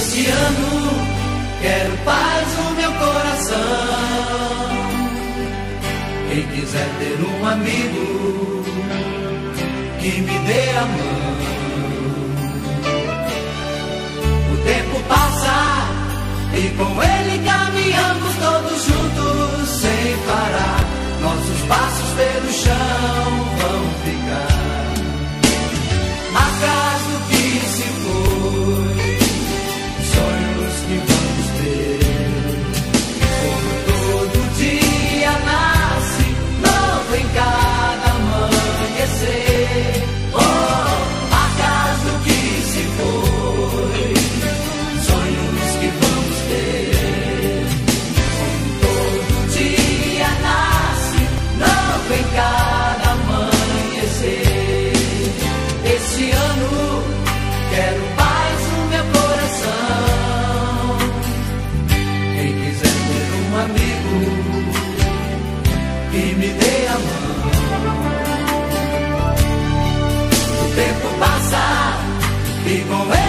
Este ano quero paz no meu coração. Quem quiser ter um amigo que me dê a mão. O tempo passa e com ele que me dê a mão. O tempo passa e com